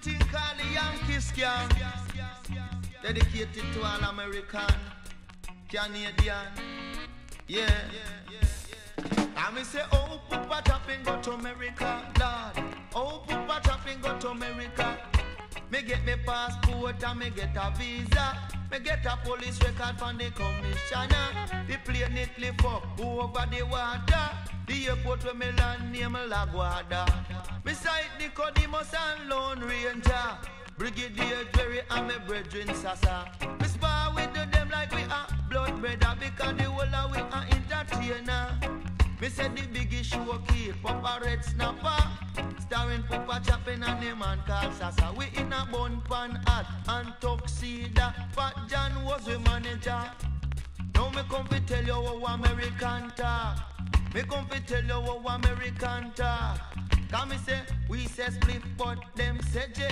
thing called the Yankee Skank. Dedicated to all American, Canadian. Yeah. I me say, oh, Papa Chaplin go to America, Lord. Oh, Papa Chaplin go to America. Me get me passport and me get a visa. Me get a police record from the commissioner. The plane it lift up over the water. The airport where me land name Laguardia. Beside Nicodemus and Lone Ranger. Brigadier Jerry and me brethren Sasa. Me spar with them like we are blood brother because the whole of we are entertainer. Me said the big issue oh, keep up a red snapper. Starring Papa Chaplin and the man called Sasa. We in a bun pan hat and tuxedo. Fat John was the manager. Now me come to tell you how American talk. Me come to tell you how American talk. Come me say, we say split, but them say J.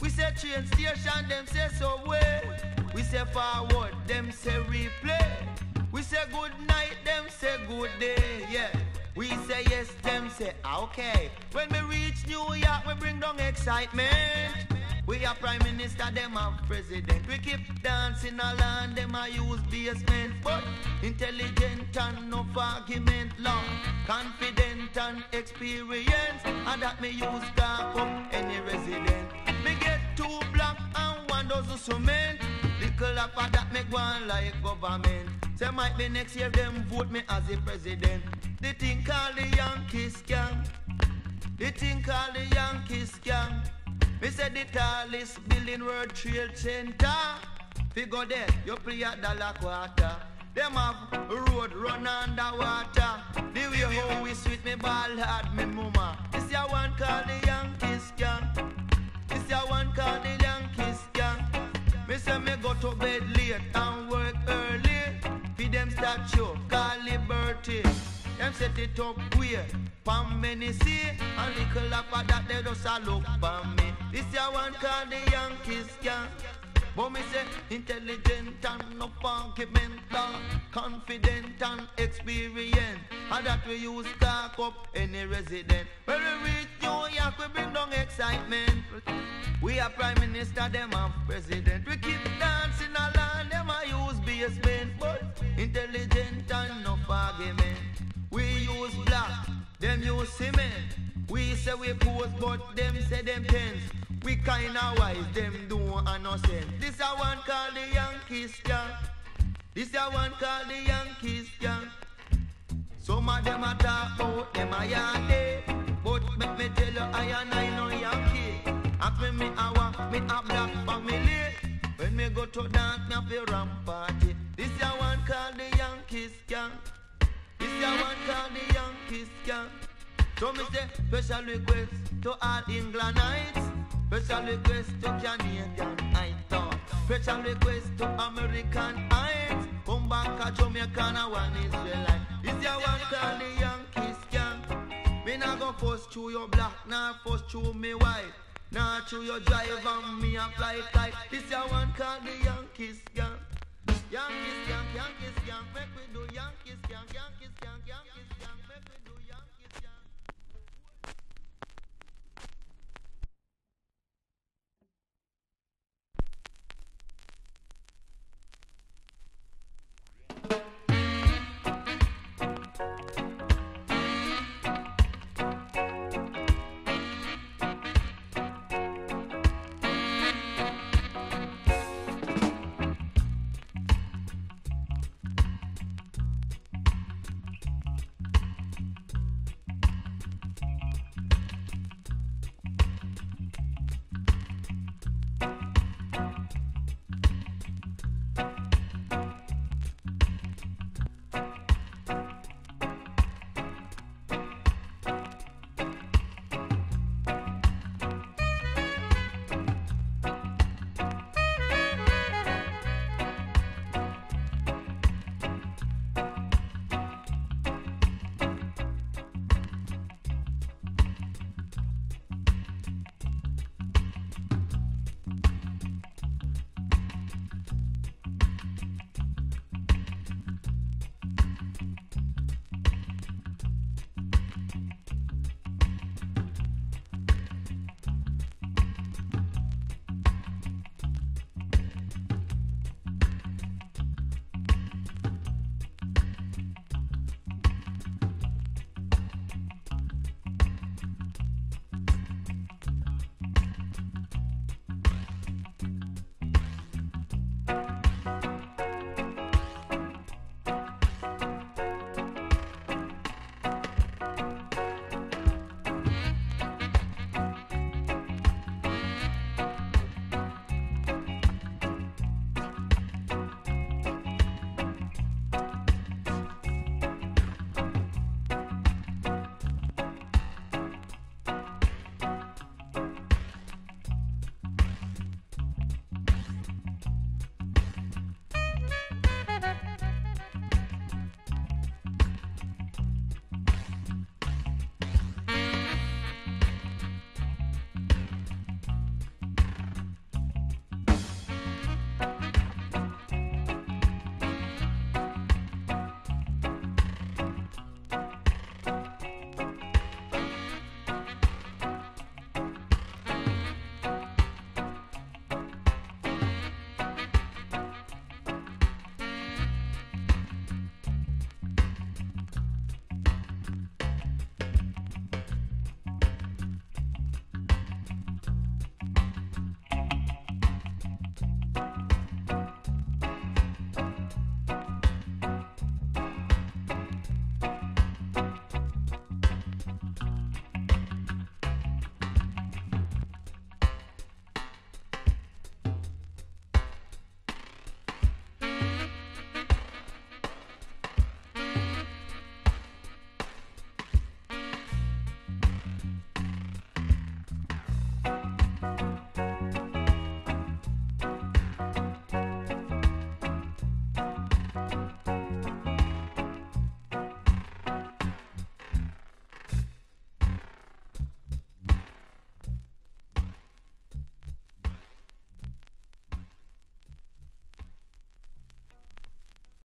We say train station, them say so way. We say forward, them say replay. We say good night, them say good day, yeah. We say yes, them say okay. When we reach New York, we bring down excitement. We are prime minister, them have president. We keep dancing along, them a use basement. But intelligent and no argument, long, confident and experience. And that me use dark up any resident. Me get two black and one dozen cement. Little up of that make one like government. Say might be next year them vote me as a president. The thing called the Yankees Skank. The thing called the Yankees Skank. Me say the tallest building World Trade Center. Figure there, you play at dollar quarter. Them have road run underwater. The way how we sweet me ball hard me mama. This ya one called the Yankee Skank. This ya one called the Yankee Skank. Me say me go to bed late and work early. Feed them statue, call liberty. Them set it up queer. Pam many see and little of that they just a look for me. Called the Yankees Skank. But me say intelligent and no argument, confident and experience. And that we use talk up any resident. When we reach New York, we bring down excitement. We are prime minister, them have president. We keep dancing along, them a use basement. But intelligent and no argument. We use black, them use cement. We say we pose, but them say them tense. We kinda wise, them do innocent. This a one call the Yankees Skank. This a one called the Yankees Skank. Some of them a talk about them a yardie, but make me tell you I and I no Yankee. After me a walk, me a black family. When me go to dance, me a fi ram party. This a one called the Yankees Skank. This a one called the Yankees Skank. So me say special request to all Englandites. Special request to Canadian I thought. Special request to American Heights. Come back to Jamaican one Israelite. This ya one call the Yankees Skank. Me nah go force through your black, nah force through me white. Nah through your drive and me a fly kite. This ya one call the Yankees Skank. Yankees Skank, Yankees Skank, make we do Yankees Skank, Yankees Skank, Yankees Skank, make we